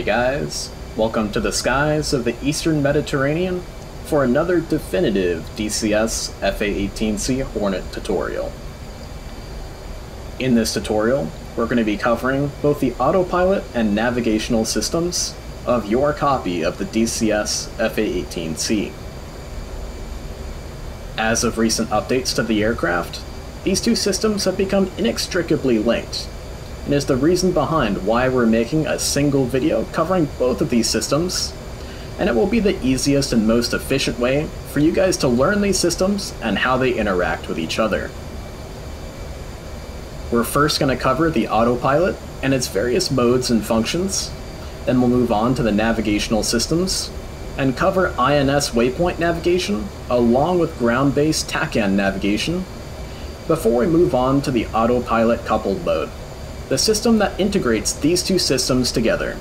Alrighty, guys. Welcome to the skies of the eastern Mediterranean for another definitive DCS FA-18C Hornet tutorial. In this tutorial, we're going to be covering both the autopilot and navigational systems of your copy of the DCS FA-18C. As of recent updates to the aircraft, these two systems have become inextricably linked, and is the reason behind why we're making a single video covering both of these systems, and it will be the easiest and most efficient way for you guys to learn these systems and how they interact with each other. We're first going to cover the autopilot and its various modes and functions, then we'll move on to the navigational systems, and cover INS waypoint navigation along with ground-based TACAN navigation, before we move on to the autopilot coupled mode the system that integrates these two systems together.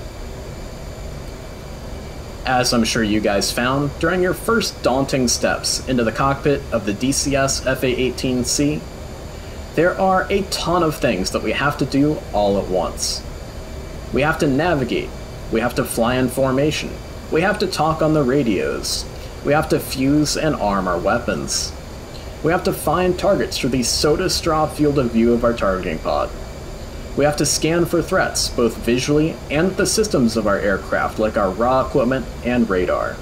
As I'm sure you guys found during your first daunting steps into the cockpit of the DCS FA-18C, there are a ton of things that we have to do all at once. We have to navigate, we have to fly in formation, we have to talk on the radios, we have to fuse and arm our weapons. We have to find targets through the soda straw field of view of our targeting pod. We have to scan for threats, both visually and the systems of our aircraft, like our raw equipment and radar.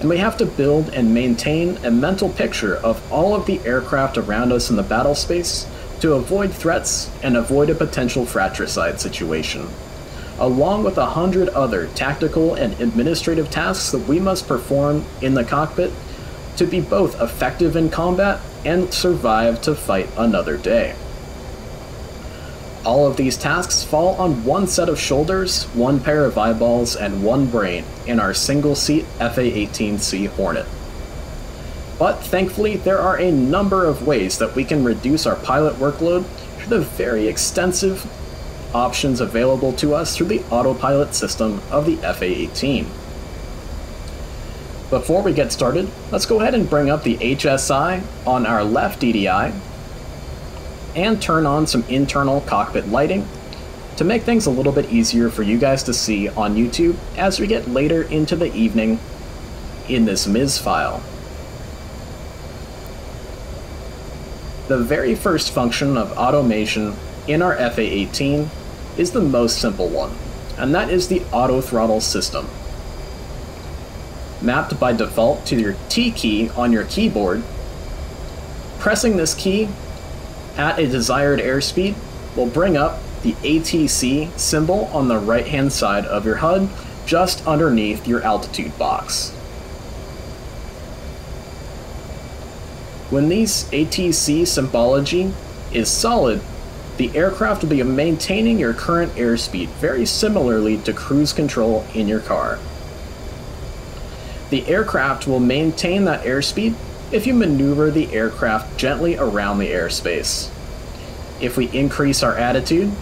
And we have to build and maintain a mental picture of all of the aircraft around us in the battle space to avoid threats and avoid a potential fratricide situation, along with a hundred other tactical and administrative tasks that we must perform in the cockpit to be both effective in combat and survive to fight another day. All of these tasks fall on one set of shoulders, one pair of eyeballs, and one brain in our single seat FA 18C Hornet. But thankfully, there are a number of ways that we can reduce our pilot workload through the very extensive options available to us through the autopilot system of the FA 18. Before we get started, let's go ahead and bring up the HSI on our left DDI and turn on some internal cockpit lighting to make things a little bit easier for you guys to see on YouTube as we get later into the evening in this MIZ file. The very first function of automation in our FA-18 is the most simple one, and that is the auto throttle system. Mapped by default to your T key on your keyboard, pressing this key at a desired airspeed will bring up the ATC symbol on the right hand side of your HUD just underneath your altitude box. When these ATC symbology is solid, the aircraft will be maintaining your current airspeed very similarly to cruise control in your car. The aircraft will maintain that airspeed if you maneuver the aircraft gently around the airspace. If we increase our attitude,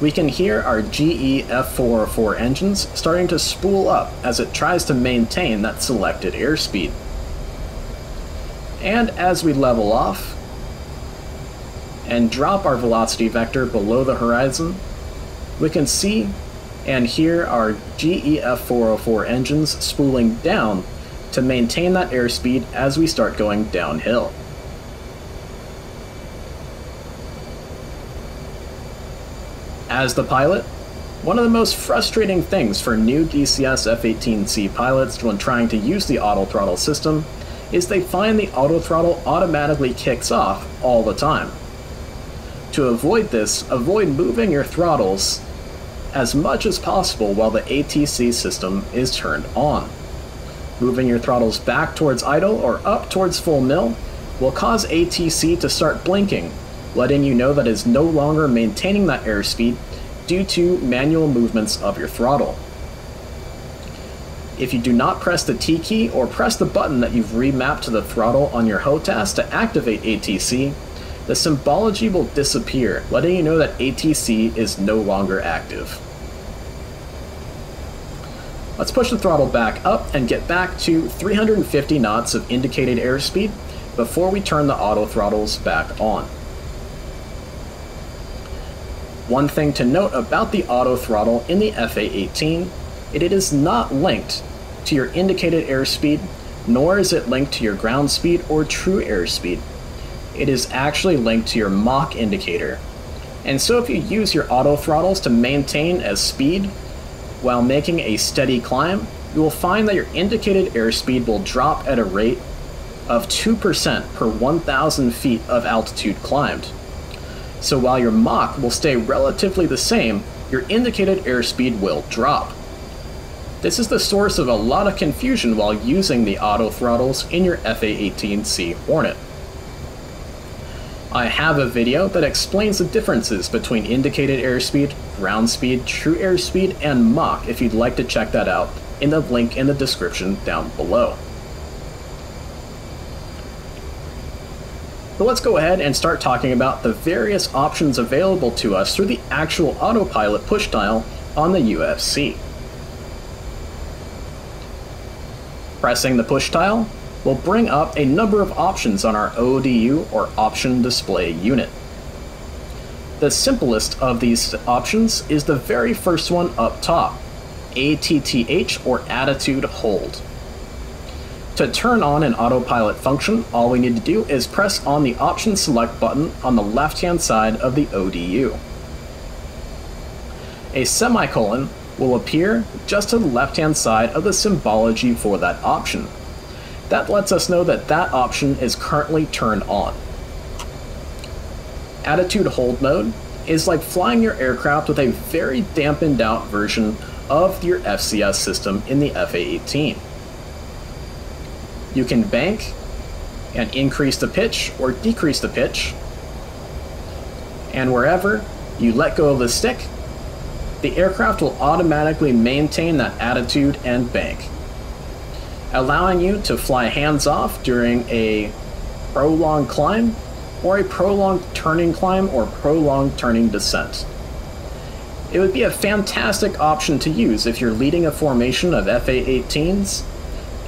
we can hear our GE F404 engines starting to spool up as it tries to maintain that selected airspeed. And as we level off and drop our velocity vector below the horizon, we can see and hear our GE F404 engines spooling down to maintain that airspeed as we start going downhill. As the pilot, one of the most frustrating things for new DCS F-18C pilots when trying to use the auto throttle system is they find the auto throttle automatically kicks off all the time. To avoid this, avoid moving your throttles as much as possible while the ATC system is turned on. Moving your throttles back towards idle or up towards full mil will cause ATC to start blinking, letting you know that it is no longer maintaining that airspeed due to manual movements of your throttle. If you do not press the T key or press the button that you've remapped to the throttle on your HOTAS to activate ATC, the symbology will disappear, letting you know that ATC is no longer active. Let's push the throttle back up and get back to 350 knots of indicated airspeed before we turn the auto throttles back on. One thing to note about the auto throttle in the FA-18, it is not linked to your indicated airspeed, nor is it linked to your ground speed or true airspeed. It is actually linked to your Mach indicator. And so if you use your auto throttles to maintain a speed while making a steady climb, you will find that your indicated airspeed will drop at a rate of 2% per 1,000 feet of altitude climbed. So while your Mach will stay relatively the same, your indicated airspeed will drop. This is the source of a lot of confusion while using the auto throttles in your FA-18C Hornet. I have a video that explains the differences between indicated airspeed, ground speed, true airspeed, and Mach if you'd like to check that out in the link in the description down below. But let's go ahead and start talking about the various options available to us through the actual autopilot push dial on the UFC. Pressing the push dial will bring up a number of options on our ODU or option display unit. The simplest of these options is the very first one up top, ATTH or attitude hold. To turn on an autopilot function, all we need to do is press on the option select button on the left hand side of the ODU. A semicolon will appear just to the left hand side of the symbology for that option. That lets us know that that option is currently turned on. Attitude hold mode is like flying your aircraft with a very dampened out version of your FCS system in the FA-18. You can bank and increase the pitch or decrease the pitch, and wherever you let go of the stick, the aircraft will automatically maintain that attitude and bank, allowing you to fly hands off during a prolonged climb or a prolonged turning climb or prolonged turning descent. It would be a fantastic option to use if you're leading a formation of FA-18s.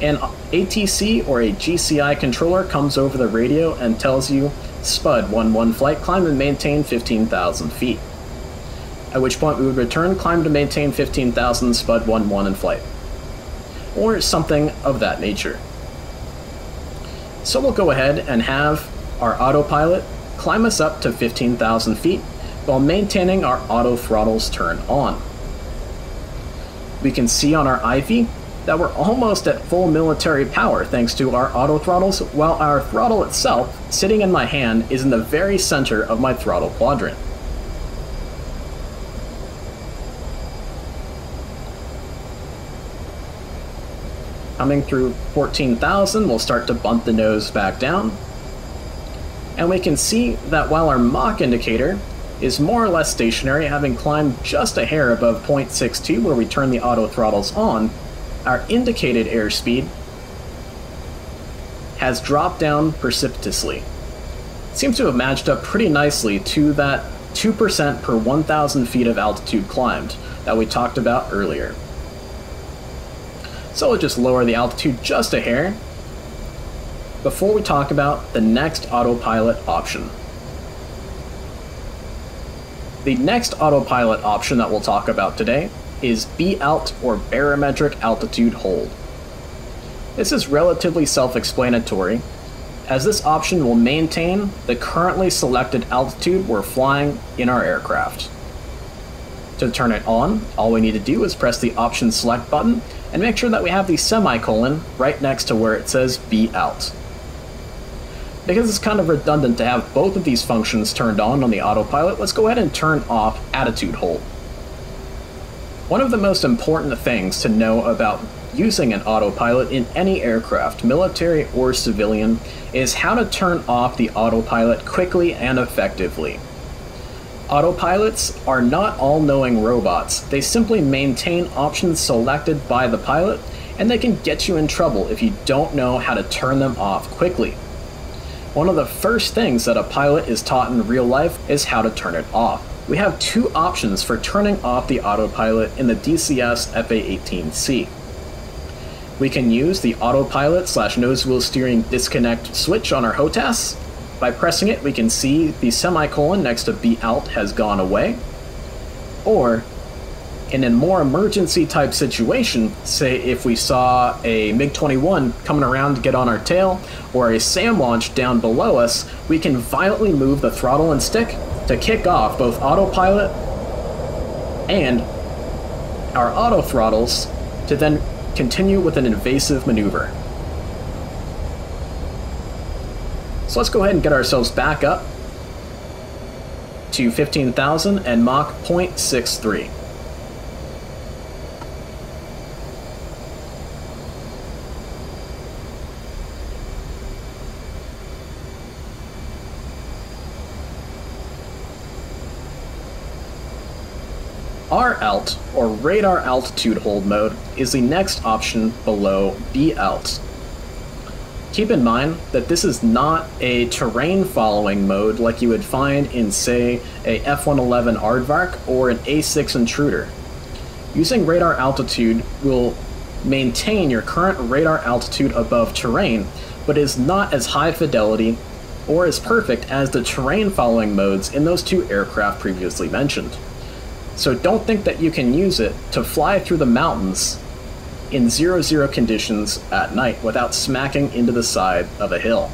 An ATC or a GCI controller comes over the radio and tells you Spud 1-1 flight, climb and maintain 15,000 feet. At which point we would return, climb to maintain 15,000, Spud 1-1 in flight. Or something of that nature. So we'll go ahead and have our autopilot climb us up to 15,000 feet while maintaining our auto throttles turned on. We can see on our IFEI that we're almost at full military power thanks to our auto throttles, while our throttle itself, sitting in my hand, is in the very center of my throttle quadrant. Coming through 14,000, we'll start to bump the nose back down. And we can see that while our Mach indicator is more or less stationary, having climbed just a hair above 0.62 where we turn the auto throttles on, our indicated airspeed has dropped down precipitously. It seems to have matched up pretty nicely to that 2% per 1,000 feet of altitude climbed that we talked about earlier. So we'll just lower the altitude just a hair before we talk about the next autopilot option. The next autopilot option that we'll talk about today is B-alt or barometric altitude hold. This is relatively self-explanatory, as this option will maintain the currently selected altitude we're flying in our aircraft. To turn it on, all we need to do is press the option select button and make sure that we have the semicolon right next to where it says B-alt because it's kind of redundant to have both of these functions turned on on the autopilot, let's go ahead and turn off attitude hold. One of the most important things to know about using an autopilot in any aircraft, military or civilian, is how to turn off the autopilot quickly and effectively. Autopilots are not all-knowing robots, they simply maintain options selected by the pilot, and they can get you in trouble if you don't know how to turn them off quickly. One of the first things that a pilot is taught in real life is how to turn it off. We have two options for turning off the autopilot in the DCS FA-18C. We can use the autopilot slash nose wheel steering disconnect switch on our HOTAS. By pressing it, we can see the semicolon next to B alt has gone away, Or, in a more emergency type situation, say if we saw a MiG 21 coming around to get on our tail, or a SAM launch down below us, we can violently move the throttle and stick to kick off both autopilot and our auto throttles to then continue with an invasive maneuver. So let's go ahead and get ourselves back up to 15,000 and Mach 0.63. R-alt, or radar altitude hold mode, is the next option below B-alt. Keep in mind that this is not a terrain following mode like you would find in, say, a F-111 Aardvark or an A-6 Intruder. Using radar altitude will maintain your current radar altitude above terrain, but is not as high fidelity or as perfect as the terrain following modes in those two aircraft previously mentioned. So don't think that you can use it to fly through the mountains in zero zero conditions at night without smacking into the side of a hill.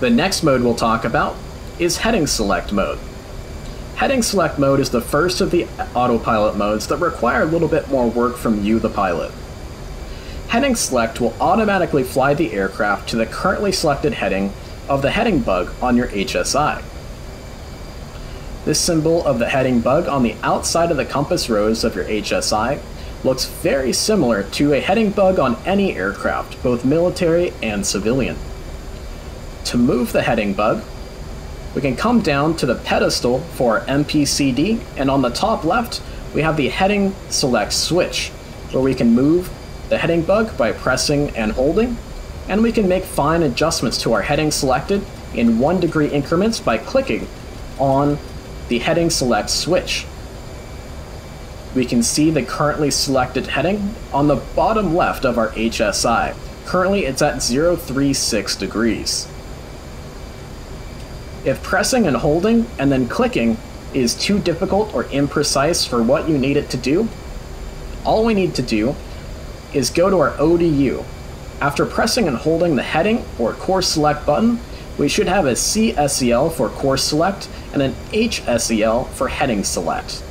The next mode we'll talk about is heading select mode. Heading select mode is the first of the autopilot modes that require a little bit more work from you, the pilot. Heading select will automatically fly the aircraft to the currently selected heading of the heading bug on your HSI. This symbol of the heading bug on the outside of the compass rose of your HSI looks very similar to a heading bug on any aircraft, both military and civilian. To move the heading bug, we can come down to the pedestal for MPCD, and on the top left, we have the heading select switch, where we can move the heading bug by pressing and holding, and we can make fine adjustments to our heading selected in one degree increments by clicking on the heading select switch. We can see the currently selected heading on the bottom left of our HSI. Currently it's at 036 degrees. If pressing and holding and then clicking is too difficult or imprecise for what you need it to do, all we need to do is go to our ODU. After pressing and holding the heading or course select button, we should have a CSEL for course select and an HSEL for heading select.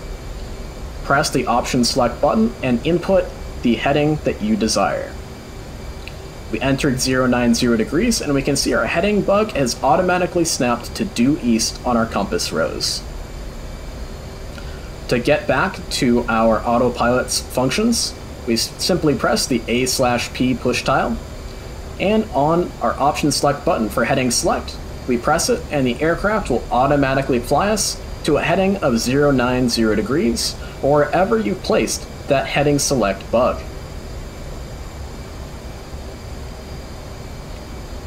Press the option select button and input the heading that you desire. We entered 090 degrees and we can see our heading bug has automatically snapped to due east on our compass rose. To get back to our autopilot's functions, we simply press the A slash P push tile and on our option select button for heading select, we press it and the aircraft will automatically fly us to a heading of 090 degrees or wherever you placed that heading select bug.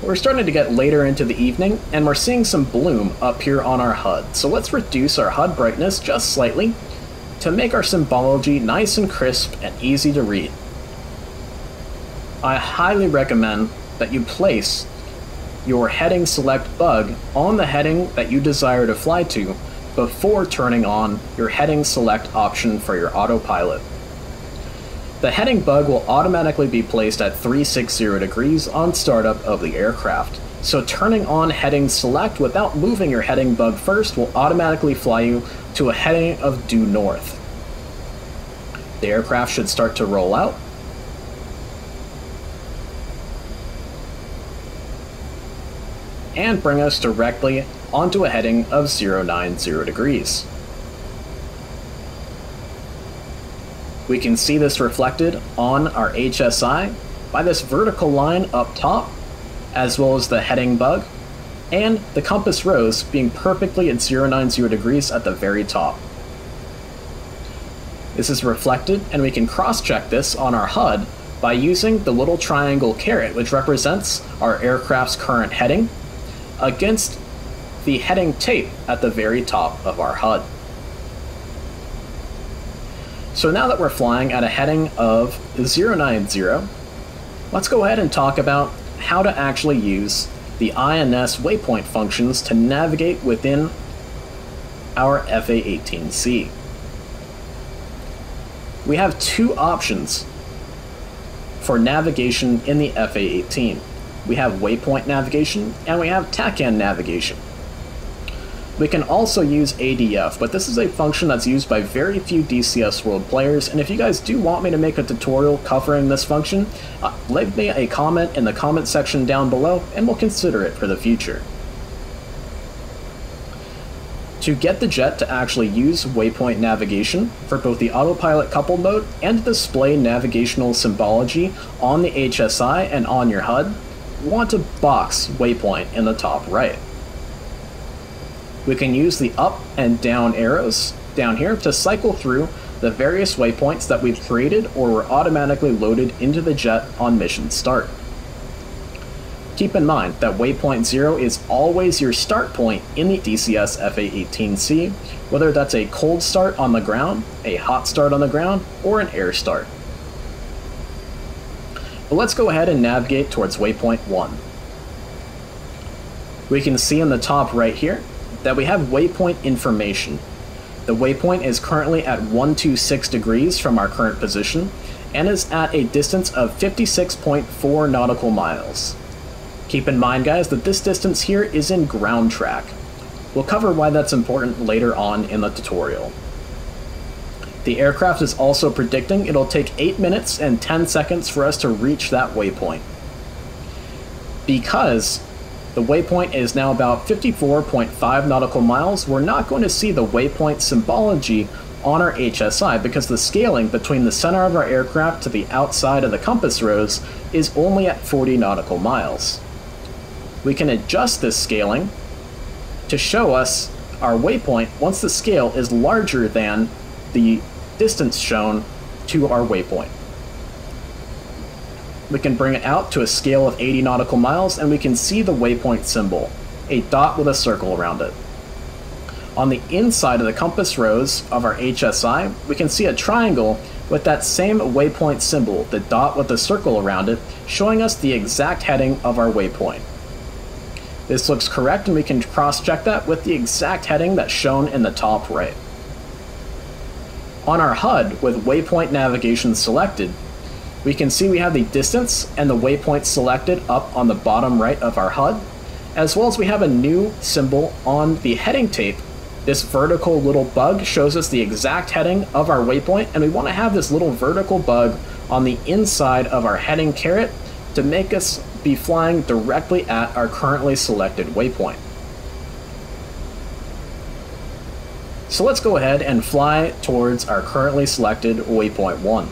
We're starting to get later into the evening and we're seeing some bloom up here on our HUD, so let's reduce our HUD brightness just slightly to make our symbology nice and crisp and easy to read. I highly recommend that you place your heading select bug on the heading that you desire to fly to before turning on your heading select option for your autopilot. The heading bug will automatically be placed at 360 degrees on startup of the aircraft, so turning on heading select without moving your heading bug first will automatically fly you to a heading of due north. The aircraft should start to roll out, and bring us directly onto a heading of 090 degrees. We can see this reflected on our HSI by this vertical line up top, as well as the heading bug, and the compass rose being perfectly at 090 degrees at the very top. This is reflected, and we can cross-check this on our HUD by using the little triangle caret, which represents our aircraft's current heading, against the heading tape at the very top of our HUD. So now that we're flying at a heading of 090, let's go ahead and talk about how to actually use the INS waypoint functions to navigate within our FA-18C. We have two options for navigation in the FA-18. We have waypoint navigation and we have TACAN navigation. We can also use ADF, but this is a function that's used by very few DCS World players, and if you guys do want me to make a tutorial covering this function, uh, leave me a comment in the comment section down below, and we'll consider it for the future. To get the jet to actually use waypoint navigation for both the autopilot coupled mode and display navigational symbology on the HSI and on your HUD, want to box waypoint in the top right. We can use the up and down arrows down here to cycle through the various waypoints that we've created or were automatically loaded into the jet on mission start. Keep in mind that waypoint 0 is always your start point in the DCS FA-18C, whether that's a cold start on the ground, a hot start on the ground, or an air start. But let's go ahead and navigate towards waypoint 1. We can see in the top right here that we have waypoint information. The waypoint is currently at 126 degrees from our current position and is at a distance of 56.4 nautical miles. Keep in mind guys that this distance here is in ground track. We'll cover why that's important later on in the tutorial. The aircraft is also predicting it'll take 8 minutes and 10 seconds for us to reach that waypoint. Because the waypoint is now about 54.5 nautical miles. We're not going to see the waypoint symbology on our HSI because the scaling between the center of our aircraft to the outside of the compass rose is only at 40 nautical miles. We can adjust this scaling to show us our waypoint once the scale is larger than the distance shown to our waypoint we can bring it out to a scale of 80 nautical miles and we can see the waypoint symbol, a dot with a circle around it. On the inside of the compass rose of our HSI, we can see a triangle with that same waypoint symbol, the dot with the circle around it, showing us the exact heading of our waypoint. This looks correct and we can cross-check that with the exact heading that's shown in the top right. On our HUD, with waypoint navigation selected, we can see we have the distance and the waypoint selected up on the bottom right of our HUD, as well as we have a new symbol on the heading tape. This vertical little bug shows us the exact heading of our waypoint, and we want to have this little vertical bug on the inside of our heading caret to make us be flying directly at our currently selected waypoint. So let's go ahead and fly towards our currently selected waypoint 1.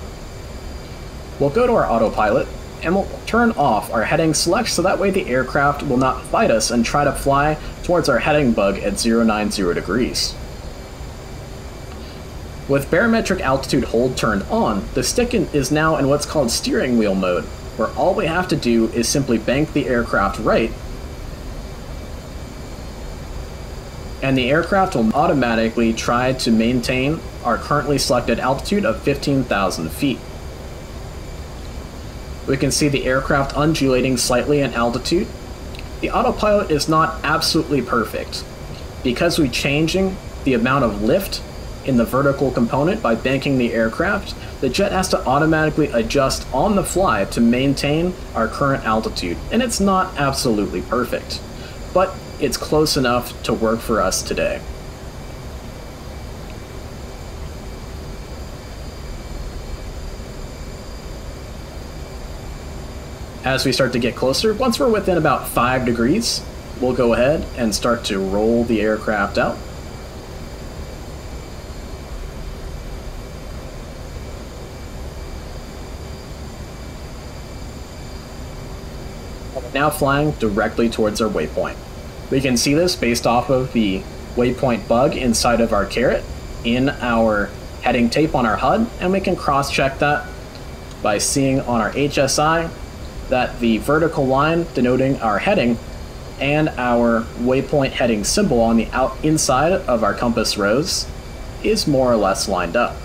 We'll go to our autopilot, and we'll turn off our heading select so that way the aircraft will not fight us and try to fly towards our heading bug at 090 degrees. With barometric altitude hold turned on, the stick is now in what's called steering wheel mode, where all we have to do is simply bank the aircraft right, and the aircraft will automatically try to maintain our currently selected altitude of 15,000 feet. We can see the aircraft undulating slightly in altitude. The autopilot is not absolutely perfect. Because we're changing the amount of lift in the vertical component by banking the aircraft, the jet has to automatically adjust on the fly to maintain our current altitude, and it's not absolutely perfect. But it's close enough to work for us today. as we start to get closer, once we're within about 5 degrees, we'll go ahead and start to roll the aircraft out. Now flying directly towards our waypoint. We can see this based off of the waypoint bug inside of our caret in our heading tape on our HUD, and we can cross-check that by seeing on our HSI that the vertical line denoting our heading and our waypoint heading symbol on the out inside of our compass rose is more or less lined up.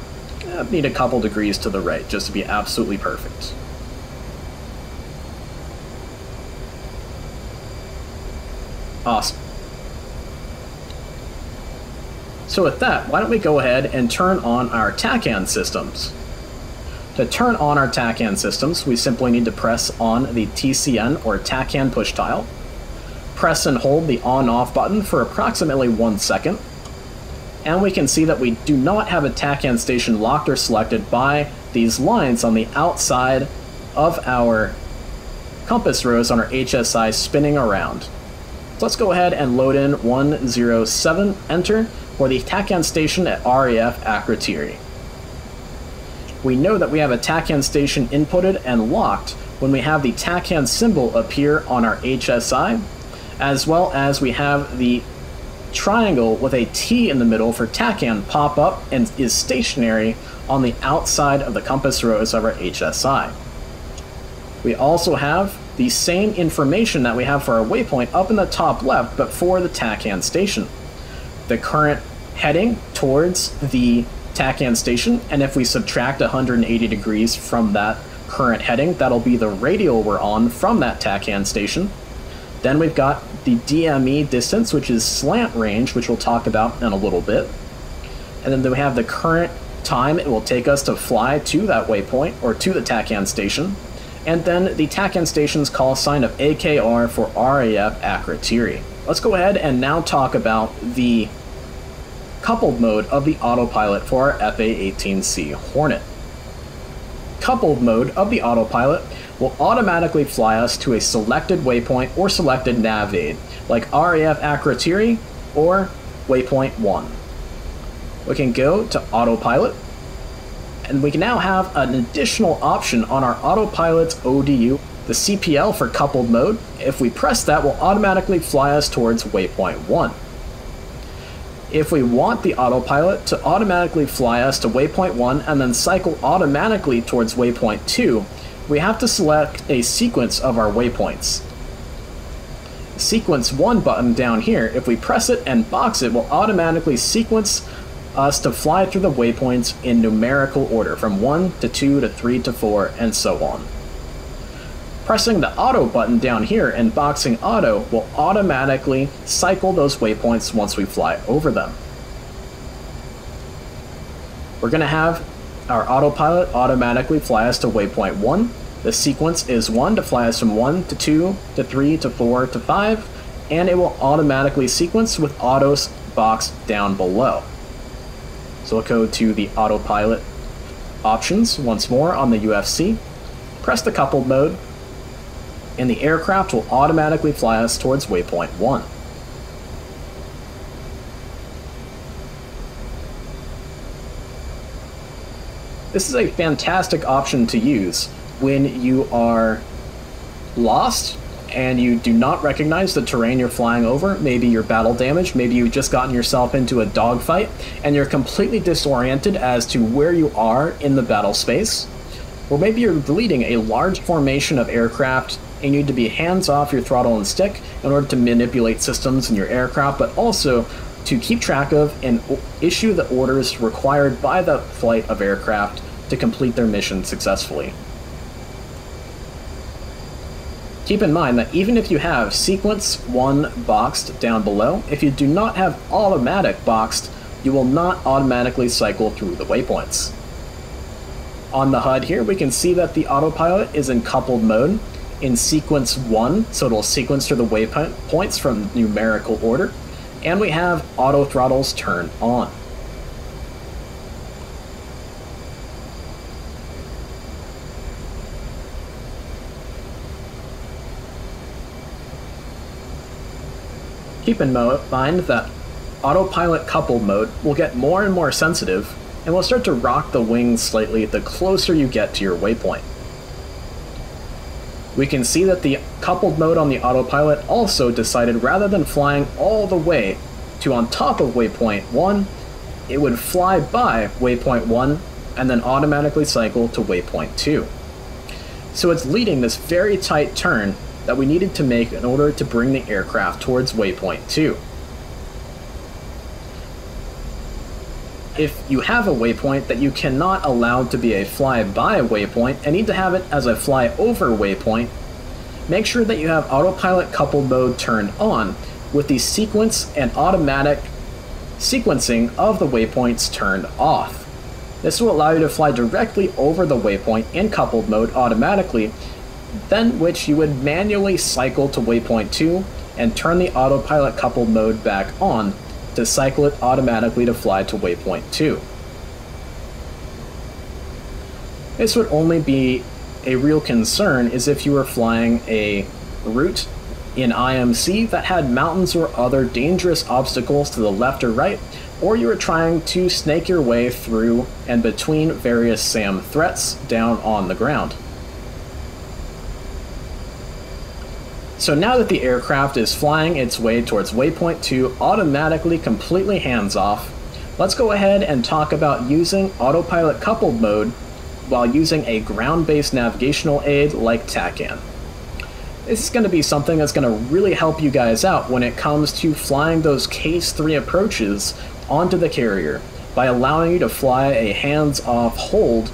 I need a couple degrees to the right just to be absolutely perfect. Awesome. So with that, why don't we go ahead and turn on our TACAN systems. To turn on our TACAN systems, we simply need to press on the TCN or TACAN push tile, press and hold the on-off button for approximately one second, and we can see that we do not have a TACAN station locked or selected by these lines on the outside of our compass rose on our HSI spinning around. So let's go ahead and load in 107, enter, for the TACAN station at RAF Akrotiri. We know that we have a TACAN station inputted and locked when we have the TACAN symbol appear on our HSI, as well as we have the triangle with a T in the middle for TACAN pop up and is stationary on the outside of the compass rose of our HSI. We also have the same information that we have for our waypoint up in the top left, but for the TACAN station. The current heading towards the TACAN station, and if we subtract 180 degrees from that current heading, that'll be the radial we're on from that TACAN station. Then we've got the DME distance, which is slant range, which we'll talk about in a little bit. And then we have the current time it will take us to fly to that waypoint, or to the TACAN station. And then the TACAN station's call sign of AKR for RAF Akrotiri. Let's go ahead and now talk about the coupled mode of the autopilot for our FA-18C Hornet. Coupled mode of the autopilot will automatically fly us to a selected waypoint or selected nav aid, like RAF Akrotiri or Waypoint 1. We can go to autopilot, and we can now have an additional option on our autopilot's ODU, the CPL for coupled mode. If we press that, will automatically fly us towards waypoint 1. If we want the autopilot to automatically fly us to waypoint 1 and then cycle automatically towards waypoint 2, we have to select a sequence of our waypoints. Sequence 1 button down here, if we press it and box it, will automatically sequence us to fly through the waypoints in numerical order, from 1 to 2 to 3 to 4, and so on. Pressing the auto button down here and boxing auto will automatically cycle those waypoints once we fly over them. We're going to have our autopilot automatically fly us to waypoint 1. The sequence is 1 to fly us from 1 to 2 to 3 to 4 to 5, and it will automatically sequence with autos boxed down below. So we'll go to the autopilot options once more on the UFC, press the coupled mode, and the aircraft will automatically fly us towards waypoint 1. This is a fantastic option to use when you are lost and you do not recognize the terrain you're flying over. Maybe you're battle damaged, maybe you've just gotten yourself into a dogfight, and you're completely disoriented as to where you are in the battle space. Or maybe you're leading a large formation of aircraft and you need to be hands off your throttle and stick in order to manipulate systems in your aircraft, but also to keep track of and issue the orders required by the flight of aircraft to complete their mission successfully. Keep in mind that even if you have sequence 1 boxed down below, if you do not have automatic boxed, you will not automatically cycle through the waypoints. On the HUD here, we can see that the autopilot is in coupled mode, in sequence 1, so it'll sequence through the waypoints from numerical order, and we have auto throttles turned on. Keep in mind that autopilot coupled mode will get more and more sensitive and will start to rock the wings slightly the closer you get to your waypoint. We can see that the coupled mode on the autopilot also decided rather than flying all the way to on top of waypoint 1, it would fly by waypoint 1 and then automatically cycle to waypoint 2. So it's leading this very tight turn that we needed to make in order to bring the aircraft towards waypoint 2. if you have a waypoint that you cannot allow to be a fly-by waypoint and need to have it as a fly-over waypoint, make sure that you have autopilot coupled mode turned on with the sequence and automatic sequencing of the waypoints turned off. This will allow you to fly directly over the waypoint in coupled mode automatically, then which you would manually cycle to waypoint 2 and turn the autopilot coupled mode back on to cycle it automatically to fly to waypoint 2. This would only be a real concern is if you were flying a route in IMC that had mountains or other dangerous obstacles to the left or right, or you were trying to snake your way through and between various SAM threats down on the ground. So now that the aircraft is flying its way towards waypoint 2 automatically completely hands off, let's go ahead and talk about using autopilot coupled mode while using a ground-based navigational aid like TACAN. This is going to be something that's going to really help you guys out when it comes to flying those Case 3 approaches onto the carrier by allowing you to fly a hands-off hold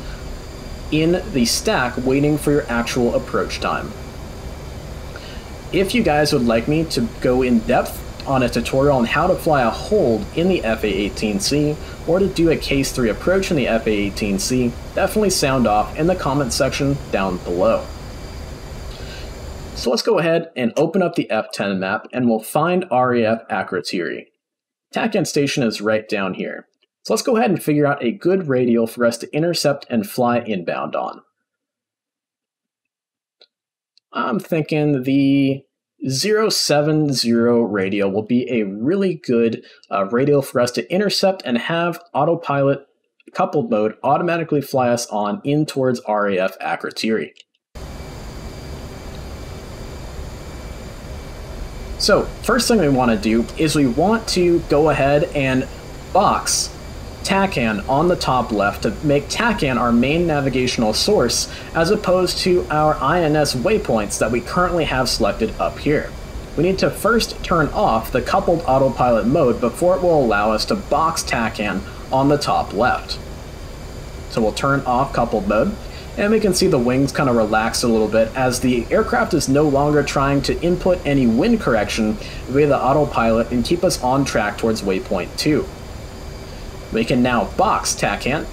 in the stack waiting for your actual approach time. If you guys would like me to go in depth on a tutorial on how to fly a hold in the FA-18C or to do a Case 3 approach in the FA-18C, definitely sound off in the comment section down below. So let's go ahead and open up the F10 map and we'll find RAF Akrotiri. TACAN station is right down here. So let's go ahead and figure out a good radial for us to intercept and fly inbound on. I'm thinking the 070 radio will be a really good uh, radial for us to intercept and have autopilot coupled mode automatically fly us on in towards RAF Akrotiri. So, first thing we want to do is we want to go ahead and box TACAN on the top left to make TACAN our main navigational source as opposed to our INS waypoints that we currently have selected up here. We need to first turn off the coupled autopilot mode before it will allow us to box TACAN on the top left. So we'll turn off coupled mode, and we can see the wings kind of relax a little bit as the aircraft is no longer trying to input any wind correction via the autopilot and keep us on track towards waypoint 2. We can now box TACAN,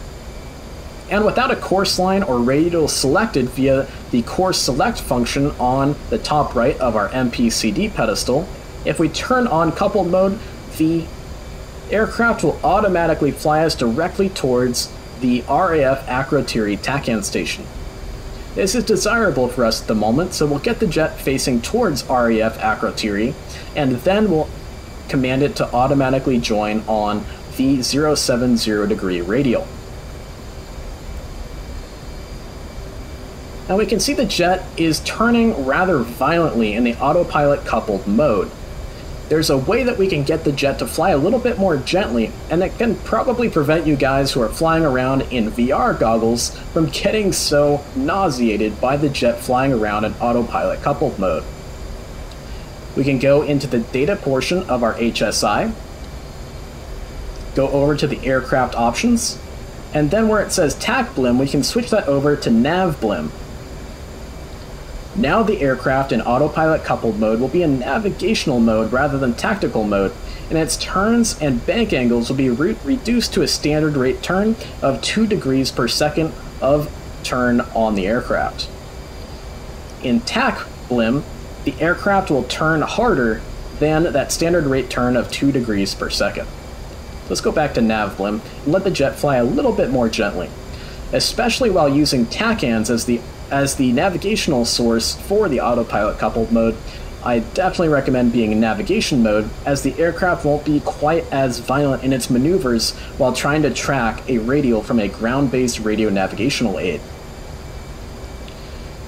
and without a course line or radial selected via the course select function on the top right of our MPCD pedestal, if we turn on coupled mode, the aircraft will automatically fly us directly towards the RAF Akrotiri TACAN station. This is desirable for us at the moment, so we'll get the jet facing towards RAF Akrotiri, and then we'll command it to automatically join on the 070 degree radial. Now we can see the jet is turning rather violently in the autopilot coupled mode. There's a way that we can get the jet to fly a little bit more gently, and that can probably prevent you guys who are flying around in VR goggles from getting so nauseated by the jet flying around in autopilot coupled mode. We can go into the data portion of our HSI, go over to the aircraft options, and then where it says TAC Blim, we can switch that over to Nav Blim. Now the aircraft in autopilot coupled mode will be in navigational mode rather than tactical mode, and its turns and bank angles will be re reduced to a standard rate turn of 2 degrees per second of turn on the aircraft. In TAC Blim, the aircraft will turn harder than that standard rate turn of 2 degrees per second. Let's go back to NavBlim and let the jet fly a little bit more gently, especially while using TACANs as the as the navigational source for the autopilot coupled mode. I definitely recommend being in navigation mode, as the aircraft won't be quite as violent in its maneuvers while trying to track a radial from a ground-based radio navigational aid.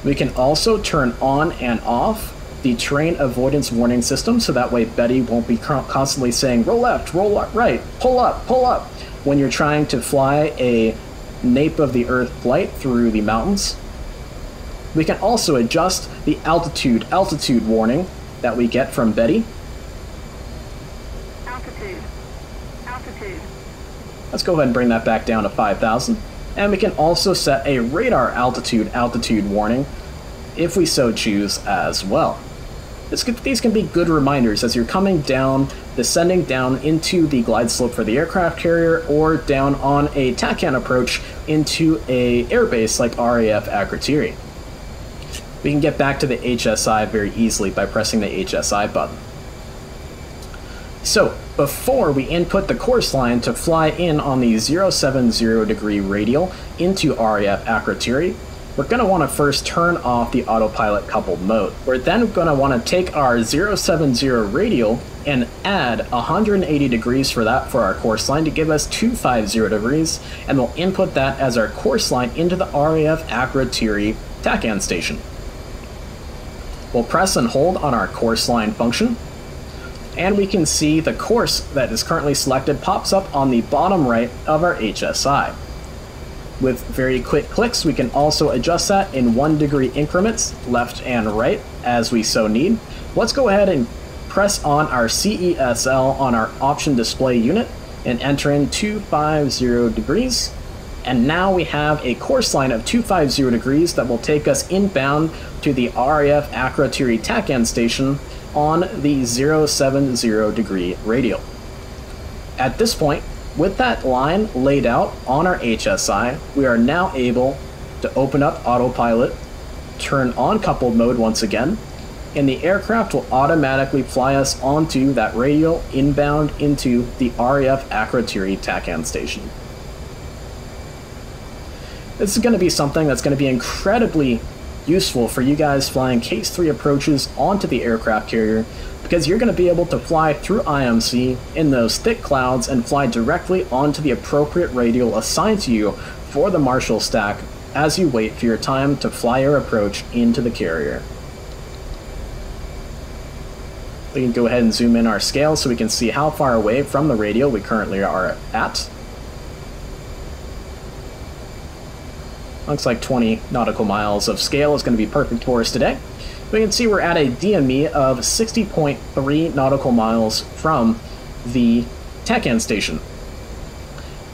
We can also turn on and off the terrain avoidance warning system so that way Betty won't be constantly saying roll left, roll right, pull up, pull up when you're trying to fly a nape of the earth flight through the mountains. We can also adjust the altitude altitude warning that we get from Betty. Altitude. Altitude. Let's go ahead and bring that back down to 5,000. And we can also set a radar altitude altitude warning if we so choose as well. These can be good reminders as you're coming down, descending down into the glide slope for the aircraft carrier, or down on a TACAN approach into a airbase like RAF Akrotiri. We can get back to the HSI very easily by pressing the HSI button. So, before we input the course line to fly in on the 070 degree radial into RAF Akrotiri, we're going to want to first turn off the autopilot coupled mode. We're then going to want to take our 070 radial and add 180 degrees for that for our course line to give us 250 degrees, and we'll input that as our course line into the RAF Akrotiri TACAN station. We'll press and hold on our course line function, and we can see the course that is currently selected pops up on the bottom right of our HSI. With very quick clicks, we can also adjust that in one degree increments, left and right, as we so need. Let's go ahead and press on our CSEL on our option display unit and enter in 250 degrees. And now we have a course line of 250 degrees that will take us inbound to the RAF Akrotiri TACAN station on the 070 degree radial. At this point, with that line laid out on our HSI, we are now able to open up autopilot, turn on coupled mode once again, and the aircraft will automatically fly us onto that radial inbound into the RAF Akrotiri TACAN station. This is going to be something that's going to be incredibly useful for you guys flying Case 3 approaches onto the aircraft carrier because you're going to be able to fly through IMC in those thick clouds and fly directly onto the appropriate radial assigned to you for the Marshall stack as you wait for your time to fly your approach into the carrier. We can go ahead and zoom in our scale so we can see how far away from the radial we currently are at. Looks like 20 nautical miles of scale is going to be perfect for us today we can see we're at a DME of 60.3 nautical miles from the TACAN station.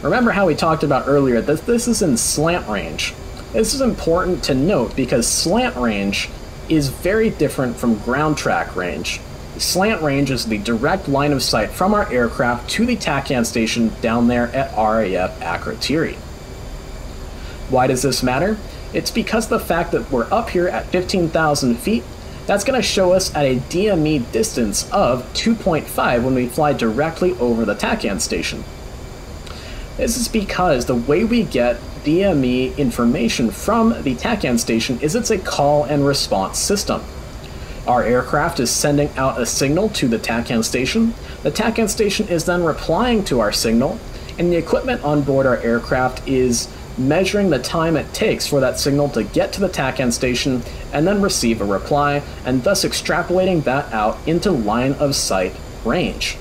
Remember how we talked about earlier that this is in slant range. This is important to note because slant range is very different from ground track range. Slant range is the direct line of sight from our aircraft to the TACAN station down there at RAF Akrotiri. Why does this matter? It's because the fact that we're up here at 15,000 feet. That's going to show us at a DME distance of 2.5 when we fly directly over the TACAN station. This is because the way we get DME information from the TACAN station is it's a call and response system. Our aircraft is sending out a signal to the TACAN station. The TACAN station is then replying to our signal, and the equipment on board our aircraft is measuring the time it takes for that signal to get to the TACAN station and then receive a reply, and thus extrapolating that out into line of sight range.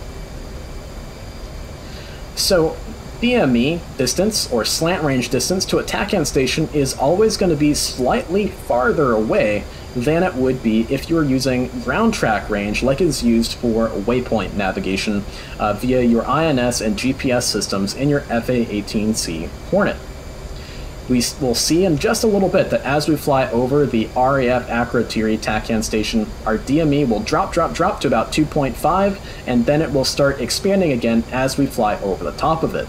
So, DME distance or slant range distance to a TACAN station is always going to be slightly farther away than it would be if you were using ground track range like is used for waypoint navigation uh, via your INS and GPS systems in your FA-18C Hornet. We will see in just a little bit that as we fly over the RAF Akrotiri TACAN station, our DME will drop, drop, drop to about 2.5, and then it will start expanding again as we fly over the top of it.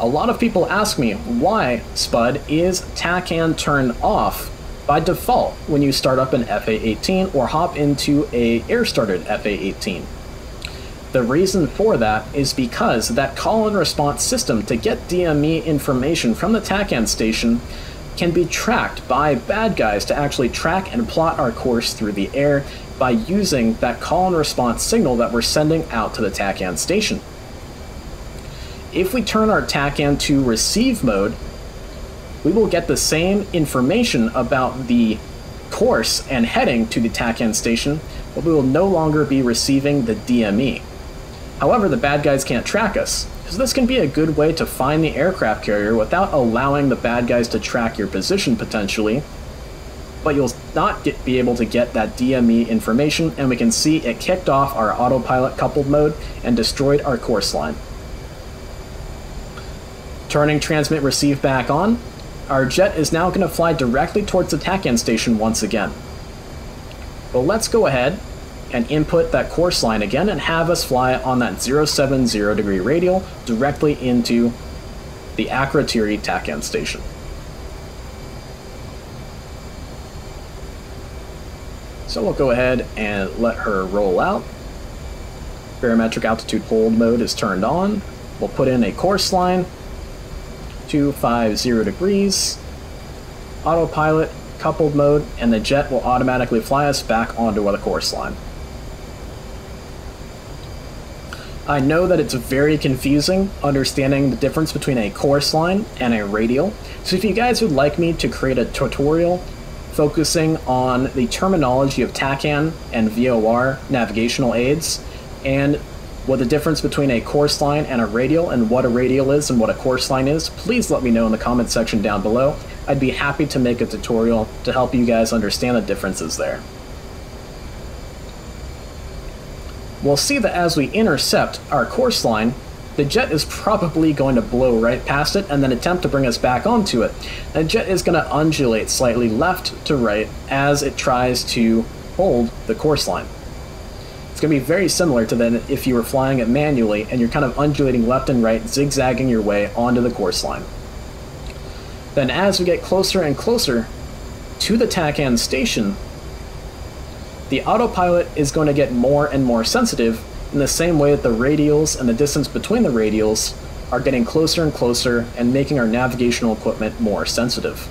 A lot of people ask me, why, Spud, is TACAN turned off by default when you start up an FA-18 or hop into a air-started FA-18? The reason for that is because that call and response system to get DME information from the TACAN station can be tracked by bad guys to actually track and plot our course through the air by using that call and response signal that we're sending out to the TACAN station. If we turn our TACAN to receive mode, we will get the same information about the course and heading to the TACAN station, but we will no longer be receiving the DME. However, the bad guys can't track us, so this can be a good way to find the aircraft carrier without allowing the bad guys to track your position potentially, but you'll not get, be able to get that DME information, and we can see it kicked off our autopilot coupled mode and destroyed our course line. Turning transmit receive back on, our jet is now going to fly directly towards the TACAN station once again. Well, let's go ahead and input that course line again and have us fly on that 070 degree radial directly into the Akrotiri TACAN station. So we'll go ahead and let her roll out. Barometric altitude hold mode is turned on. We'll put in a course line, 250 degrees, autopilot, coupled mode, and the jet will automatically fly us back onto the course line. I know that it's very confusing understanding the difference between a course line and a radial, so if you guys would like me to create a tutorial focusing on the terminology of TACAN and VOR navigational aids, and what the difference between a course line and a radial, and what a radial is and what a course line is, please let me know in the comment section down below. I'd be happy to make a tutorial to help you guys understand the differences there. We'll see that as we intercept our course line, the jet is probably going to blow right past it and then attempt to bring us back onto it. The jet is going to undulate slightly left to right as it tries to hold the course line. It's going to be very similar to then if you were flying it manually and you're kind of undulating left and right, zigzagging your way onto the course line. Then as we get closer and closer to the TACAN station, the autopilot is going to get more and more sensitive in the same way that the radials and the distance between the radials are getting closer and closer and making our navigational equipment more sensitive.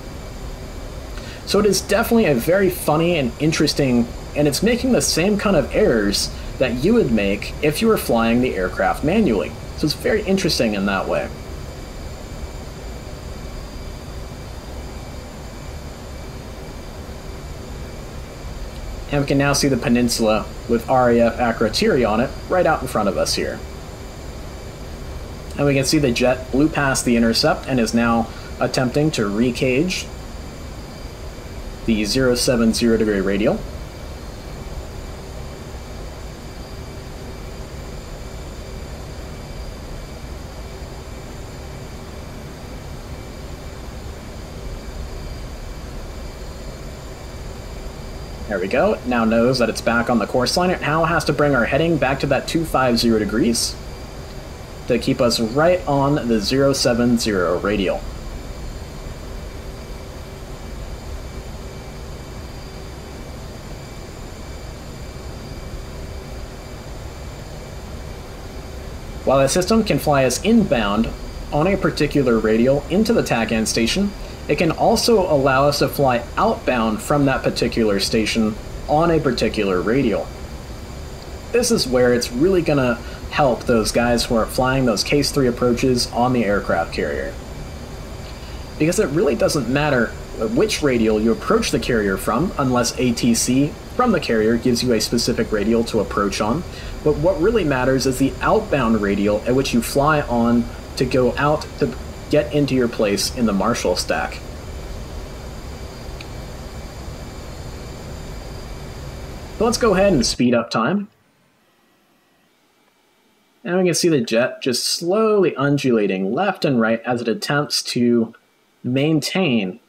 So it is definitely a very funny and interesting, and it's making the same kind of errors that you would make if you were flying the aircraft manually. So it's very interesting in that way. And we can now see the peninsula with RAF Akrotiri on it right out in front of us here. And we can see the jet blew past the intercept and is now attempting to recage the 070 degree radial. We go. It now knows that it's back on the course line. It now has to bring our heading back to that 250 degrees to keep us right on the 070 radial. While the system can fly us inbound on a particular radial into the TACAN station, it can also allow us to fly outbound from that particular station on a particular radial. This is where it's really going to help those guys who are flying those Case 3 approaches on the aircraft carrier. Because it really doesn't matter which radial you approach the carrier from, unless ATC from the carrier gives you a specific radial to approach on. But what really matters is the outbound radial at which you fly on to go out to get into your place in the Marshall stack. But let's go ahead and speed up time. And we can see the jet just slowly undulating left and right as it attempts to maintain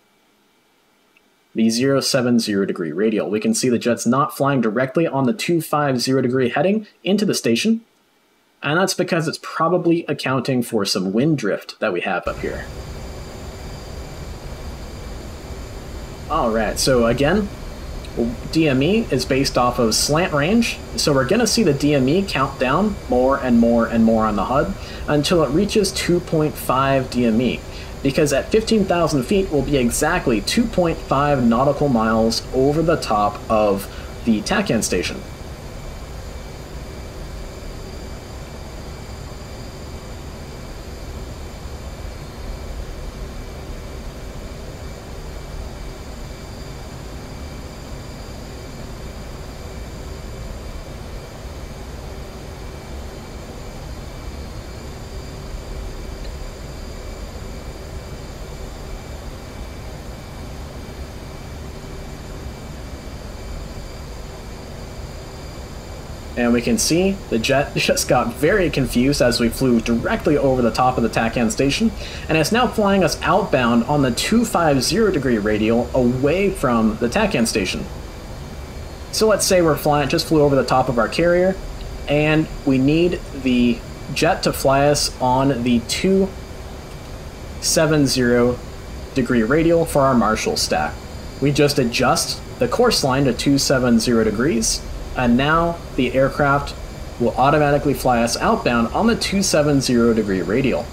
the 070 degree radial. We can see the jet's not flying directly on the 250 degree heading into the station, and that's because it's probably accounting for some wind drift that we have up here. Alright, so again, DME is based off of slant range, so we're going to see the DME count down more and more and more on the HUD until it reaches 2.5 DME, because at 15,000 feet will be exactly 2.5 nautical miles over the top of the TACAN station. We can see the jet just got very confused as we flew directly over the top of the TACAN station, and it's now flying us outbound on the 250 degree radial away from the TACAN station. So let's say we're flying, just flew over the top of our carrier, and we need the jet to fly us on the 270 degree radial for our Marshall stack. We just adjust the course line to 270 degrees, and now the aircraft will automatically fly us outbound on the 270 degree radial.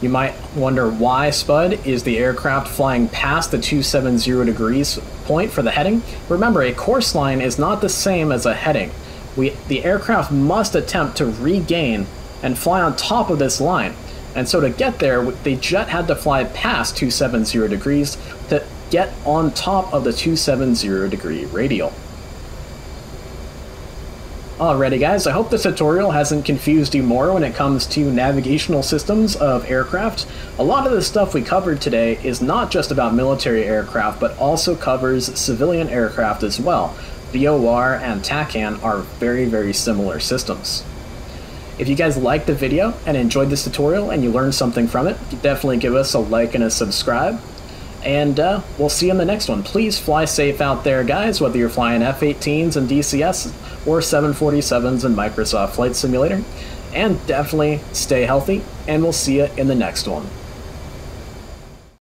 You might wonder why, Spud, is the aircraft flying past the 270 degrees point for the heading? Remember, a course line is not the same as a heading. We, the aircraft must attempt to regain and fly on top of this line. And so to get there, the jet had to fly past 270 degrees to get on top of the 270 degree radial. Alrighty guys, I hope this tutorial hasn't confused you more when it comes to navigational systems of aircraft. A lot of the stuff we covered today is not just about military aircraft, but also covers civilian aircraft as well. VOR and TACAN are very, very similar systems. If you guys liked the video and enjoyed this tutorial and you learned something from it, definitely give us a like and a subscribe. And uh, we'll see you in the next one. Please fly safe out there, guys, whether you're flying F 18s and DCS or 747s and Microsoft Flight Simulator. And definitely stay healthy, and we'll see you in the next one.